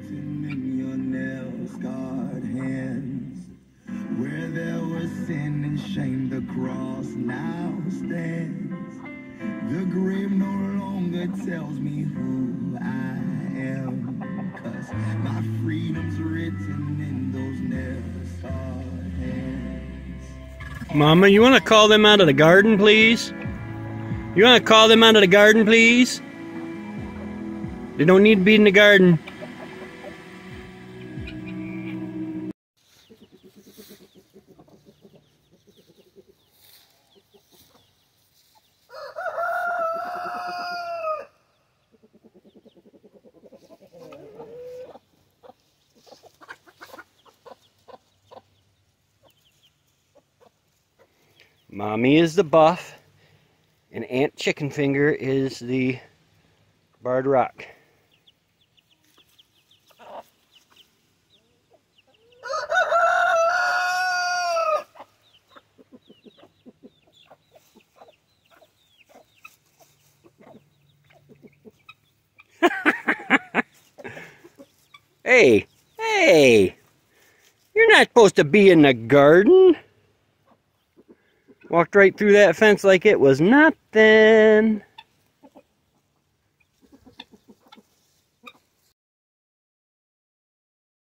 written in your nail-scarred hands. Where there was sin and shame, the cross now stands. The grave no longer tells me who I am, cause my freedom's written in those nail-scarred hands. Mama, you want to call them out of the garden, please? You want to call them out of the garden, please? They don't need to be in the garden. Mommy is the buff, and Aunt Chicken Finger is the barred rock. hey, hey, you're not supposed to be in the garden. Walked right through that fence like it was nothing.